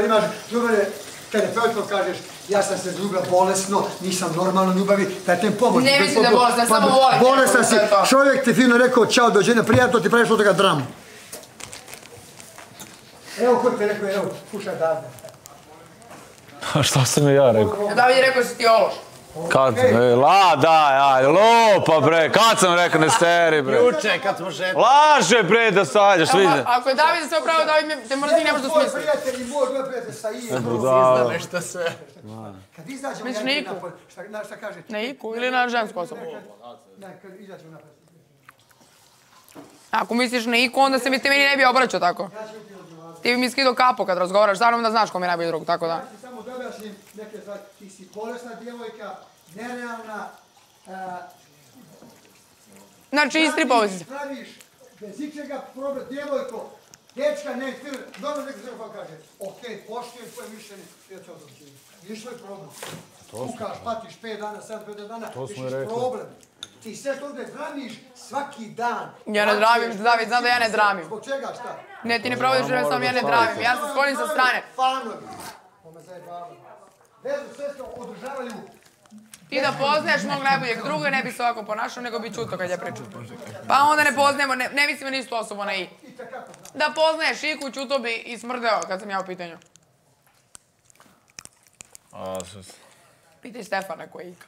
Imaš ljubav, terapeutno kažeš, ja sam se zljubila bolesno, nisam normalno ljubavi, da te pomoć. Ne mislim da je bolesna, samo volim Bolesna si, čovjek ti fino rekao, čao, dođenja, prijatno ti praviš od toga dramu. Evo ko ti je rekao, evo, slušaj davde. A šta sam ja rekao? David je rekao da si ti ološ. Kad? E, la, daj, aj, lopa bre, kad sam rekao ne seri bre? Juče kad smo žetili. Laže bre da sađaš, vidi. Ako- je David sve pravo, David me- te mrzi ne može da Tvoj smisli. prijatelj i moj, prijatelj sa i. Budala. Nešto sve. Kad izađemo Misliš ja na Iku? šta, na, šta kaže? Na iku ili na žensku osobu? Ne, kad izađemo napolje. Ako misliš na iku, onda se mi ti meni ne bi obraćao tako. Ti bi mi skidao kapo kad razgovaraš, sa mnom da znaš ko mi je najbolji drug, tako da. Ja ti samo da objasnim neke stvari. Ti si bolesna djevojka, nerealna, a, Znači, istripao si se. Praviš bez ičega problem, djevojko, dječka, ne, film, dobro neko se pa kaže, okej, poštujem tvoje mišljenje, ja ću odlučiti. Niš tvoj problem. Kukaš, patiš 5 dana, 7, 5 dana, To smo pišeš rekli. problem. Ti sve to ovdje dramiš svaki dan. Ja ne dramim, David, znam da ja ne dramim. Zbog čega, šta? Ne, ti ne provodiš samo ja ne dramim. Ja se sklonim sa strane. Fanovi. Ovo me zajebavaju. Vezu sve što održavaju Ti da poznaješ mog najboljeg druga, ne bi se ovako ponašao, nego bi čuto kad ja pričam. Pa onda ne poznajemo, ne, ne mislimo na istu osobu na i. Da poznaješ Iku, čuto bi i smrdeo kad sam ja u pitanju. Pitaj Stefana ko je Ika.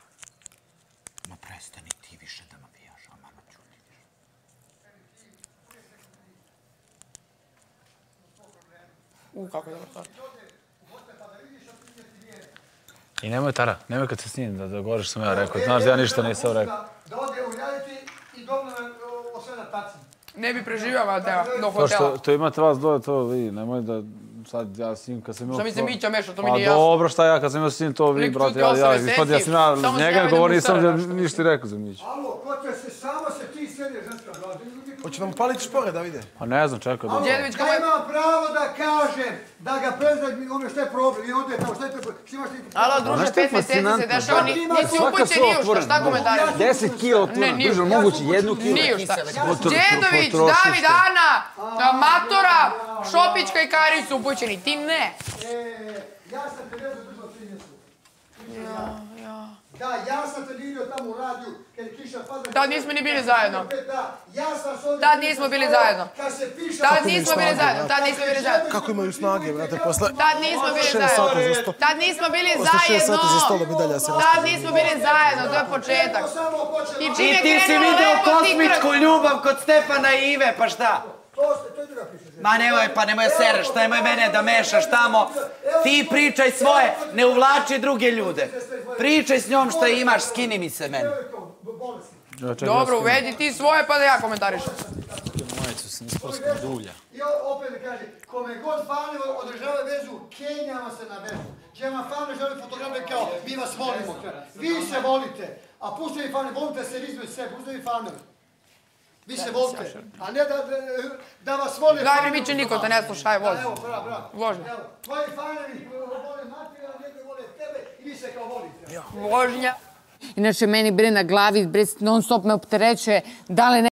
Ma prestani ti više da nabijaš, a mama čuti. U, kako je dobro to. I nemoj Tara, nemoj kad se snijem da, da govoriš sam ja rekao. Znaš da ja ništa nisam rekao. Da, ode u reality i dobro sve na taci. Ne bi preživio valjda do To što, hotela. to imate vas dvoje, to vi, nemoj da sad ja s njim kad sam imao... Šta mi se Mića meša, to mi Pa nije jasno. dobro, šta ja kad sam imao s njim to vi, brate, čuti, ja, osam ja, ispod ja sam ja njega govorio, nisam ja ništa rekao za Mića. Alo, ko će se Hoće nam paliti špore, Davide? Pa ne znam, čekaj da... Đedović, kako Ja je... imam pravo da kažem da ga preznaš ono što je problem i onda je tamo šta je to, što imaš ti... Alo, druže, što pet mjeseci se dešava, ni- nisi upućen ni u što, otvoreno. šta komentariš? 10 kilo nije. duže, moguće jednu kilo. Nije u šta. Potro- Đedović, potrošiš David. Ana, Matora, Šopićka i Karić su upućeni, ti ne. E, ja sam te vezu držao tri mjeseca. Da, ja sam te vidio tamo u radiju, kad je kiša pada. Tad nismo ni bili zajedno. Da, ja sam. Tad nismo bili zajedno. Kad se piše... Tad nismo bili zajedno, tad nismo bili zajedno. Kako imaju snage, brate, posle... Tad nismo bili zajedno. Tad nismo bili Posle šest zajedno. ja Tad nismo bili zajedno, to je početak. I ti si ti kosmičku ljubav kod Stefana i Ive, pa šta? To ste, to je druga priča. Ma nemoj, pa nemoj sereš, nemoj mene da mešaš tamo. Ti pričaj svoje, ne uvlači druge ljude. Pričaj s njom što imaš, skini mi se meni. Dobro, uvedi ti svoje pa da ja komentarišem. Majicu sam dulja. I opet mi kaže, kome god fani održava vezu, kenjamo se na vezu. Vam fani žele fotografije kao, mi vas volimo. Vi se volite, a pušteni fani, volite se vi između sebe, fanovi. Vi se volite, a ne da, da, vas vole... Daj mi. Miću Niko, te ne slušaj, vozi. Evo, bravo, bravo. Vožnja. Evo, tvoji fanovi vole Matija, a neki vole tebe i vi se kao volite. Vožnja. Inače, meni bre na glavi, bre non stop me opterećuje da li ne